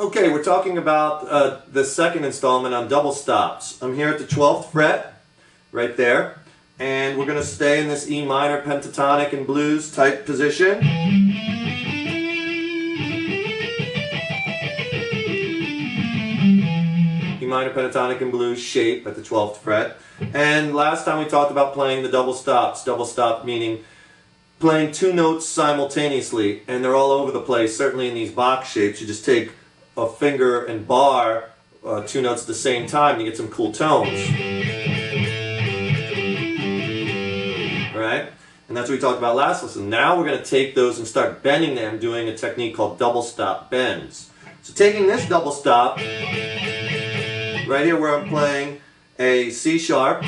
Okay, we're talking about uh, the second installment on double stops. I'm here at the 12th fret, right there, and we're going to stay in this E minor pentatonic and blues type position. E minor pentatonic and blues shape at the 12th fret. And last time we talked about playing the double stops. Double stop meaning playing two notes simultaneously, and they're all over the place, certainly in these box shapes. You just take a finger and bar uh, two notes at the same time, you get some cool tones. Right? And that's what we talked about last lesson. Now we're going to take those and start bending them, doing a technique called double stop bends. So taking this double stop, right here where I'm playing a C sharp,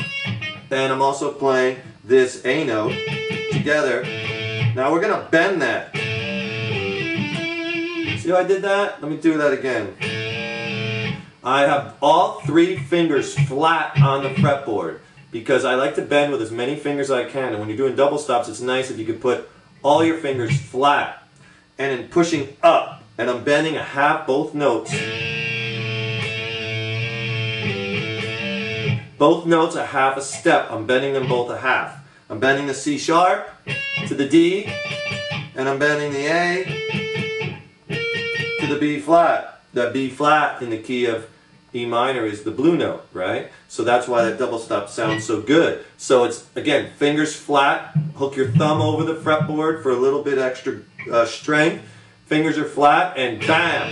and I'm also playing this A note together. Now we're going to bend that. See how I did that? Let me do that again. I have all three fingers flat on the fretboard because I like to bend with as many fingers as I can. And when you're doing double stops, it's nice if you could put all your fingers flat. And in pushing up, and I'm bending a half both notes. Both notes a half a step. I'm bending them both a half. I'm bending the C sharp to the D, and I'm bending the A the B flat. That B flat in the key of E minor is the blue note, right? So that's why that double stop sounds so good. So it's, again, fingers flat, hook your thumb over the fretboard for a little bit extra uh, strength. Fingers are flat, and bam!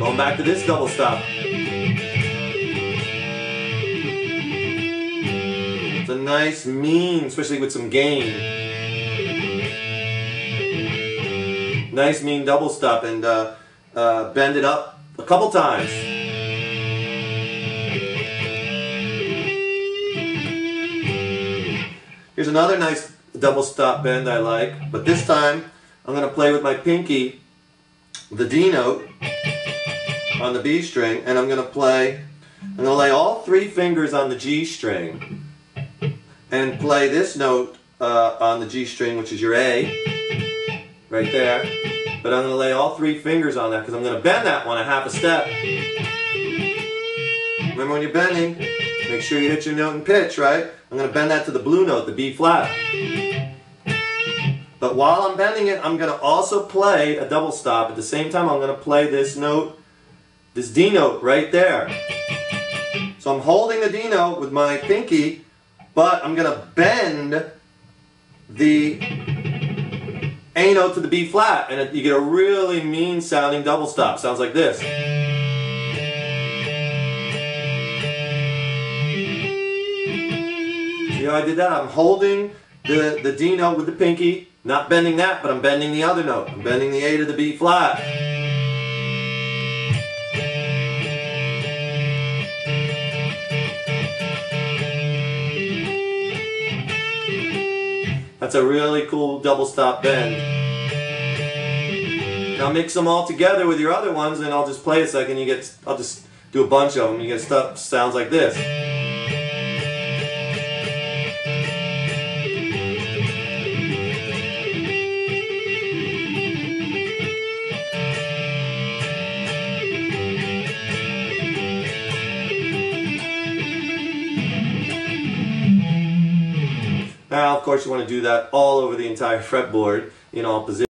Going back to this double stop. It's a nice mean, especially with some gain. Nice mean double stop and uh, uh, bend it up a couple times. Here's another nice double stop bend I like, but this time I'm going to play with my pinky the D note on the B string and I'm going to play, I'm going to lay all three fingers on the G string and play this note uh, on the G string which is your A right there. But I'm going to lay all three fingers on that because I'm going to bend that one a half a step. Remember when you're bending, make sure you hit your note and pitch, right? I'm going to bend that to the blue note, the B flat. But while I'm bending it, I'm going to also play a double stop. At the same time, I'm going to play this note, this D note right there. So I'm holding the D note with my pinky, but I'm going to bend the a note to the B flat, and you get a really mean sounding double stop. Sounds like this. See how I did that? I'm holding the, the D note with the pinky, not bending that, but I'm bending the other note. I'm bending the A to the B flat. That's a really cool double stop bend. Now mix them all together with your other ones and I'll just play a second. You get, I'll just do a bunch of them. You get stuff sounds like this. Now, of course, you want to do that all over the entire fretboard in all positions.